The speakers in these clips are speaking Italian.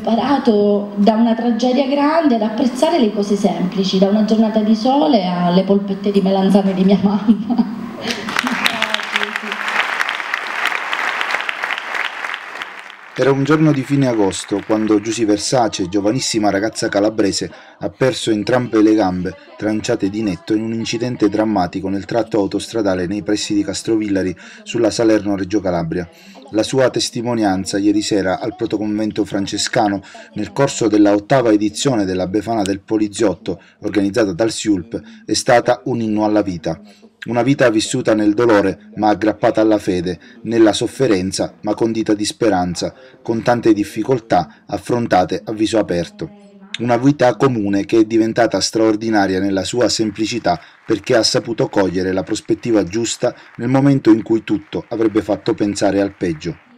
imparato da una tragedia grande ad apprezzare le cose semplici, da una giornata di sole alle polpette di melanzane di mia mamma. Era un giorno di fine agosto quando Giusy Versace, giovanissima ragazza calabrese, ha perso entrambe le gambe, tranciate di netto in un incidente drammatico nel tratto autostradale nei pressi di Castrovillari sulla Salerno-Reggio Calabria. La sua testimonianza ieri sera al protoconvento francescano nel corso della ottava edizione della Befana del Poliziotto organizzata dal SIULP è stata un inno alla vita. Una vita vissuta nel dolore ma aggrappata alla fede, nella sofferenza ma condita di speranza, con tante difficoltà affrontate a viso aperto. Una vita comune che è diventata straordinaria nella sua semplicità perché ha saputo cogliere la prospettiva giusta nel momento in cui tutto avrebbe fatto pensare al peggio.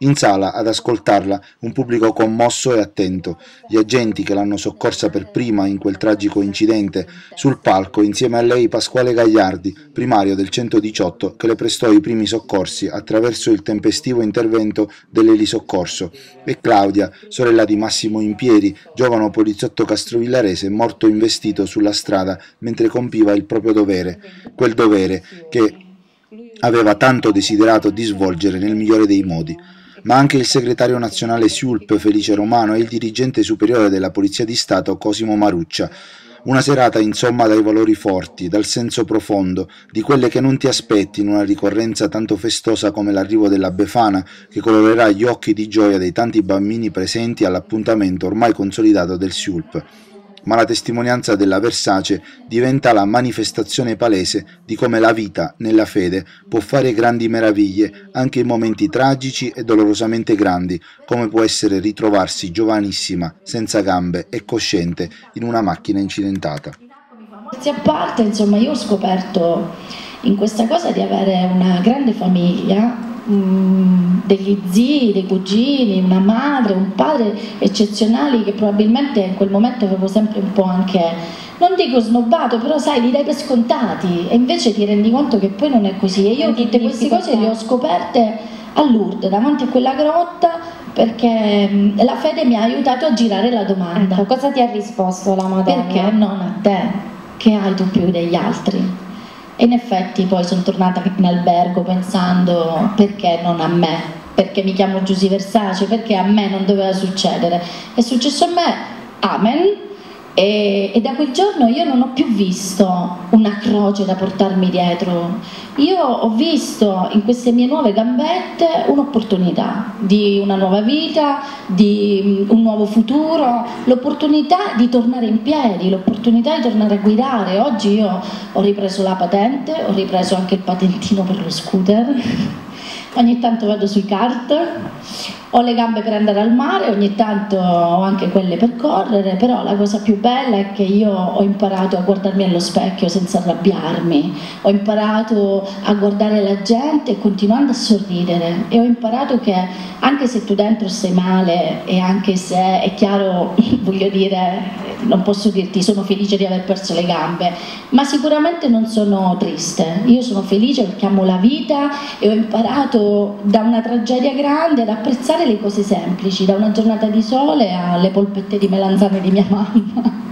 In sala, ad ascoltarla, un pubblico commosso e attento, gli agenti che l'hanno soccorsa per prima in quel tragico incidente, sul palco insieme a lei Pasquale Gagliardi, primario del 118, che le prestò i primi soccorsi attraverso il tempestivo intervento dell'elisoccorso, e Claudia, sorella di Massimo Impieri, giovane poliziotto castrovillarese morto investito sulla strada mentre compiva il proprio dovere, quel dovere che aveva tanto desiderato di svolgere nel migliore dei modi ma anche il segretario nazionale SIULP Felice Romano e il dirigente superiore della Polizia di Stato Cosimo Maruccia. Una serata insomma dai valori forti, dal senso profondo, di quelle che non ti aspetti in una ricorrenza tanto festosa come l'arrivo della Befana, che colorerà gli occhi di gioia dei tanti bambini presenti all'appuntamento ormai consolidato del SIULP ma la testimonianza della Versace diventa la manifestazione palese di come la vita, nella fede, può fare grandi meraviglie anche in momenti tragici e dolorosamente grandi, come può essere ritrovarsi giovanissima, senza gambe e cosciente in una macchina incidentata. A parte, insomma, io ho scoperto in questa cosa di avere una grande famiglia Mm, degli zii, dei cugini, una madre, un padre eccezionali che probabilmente in quel momento avevo sempre un po' anche, non dico snobbato, però sai, li dai per scontati e invece ti rendi conto che poi non è così. E io tutte queste cose le ho scoperte a Lourdes, davanti a quella grotta, perché la fede mi ha aiutato a girare la domanda. Ecco, cosa ti ha risposto la Madonna? Perché non a te, che hai tu più degli altri? E in effetti poi sono tornata in albergo pensando perché non a me, perché mi chiamo Giusy Versace, perché a me non doveva succedere. È successo a me, amen, e, e, da quel giorno io non ho più visto una croce da portarmi dietro, io ho visto in queste mie nuove gambette un'opportunità di una nuova vita, di un nuovo futuro, l'opportunità di tornare in piedi, l'opportunità di tornare a guidare. Oggi io ho ripreso la patente, ho ripreso anche il patentino per lo scooter, ogni tanto vado sui kart ho le gambe per andare al mare, ogni tanto ho anche quelle per correre, però la cosa più bella è che io ho imparato a guardarmi allo specchio senza arrabbiarmi, ho imparato a guardare la gente continuando a sorridere e ho imparato che anche se tu dentro stai male e anche se è chiaro, voglio dire, non posso dirti sono felice di aver perso le gambe, ma sicuramente non sono triste, io sono felice perché amo la vita e ho imparato da una tragedia grande ad apprezzare le cose semplici, da una giornata di sole alle polpette di melanzane di mia mamma.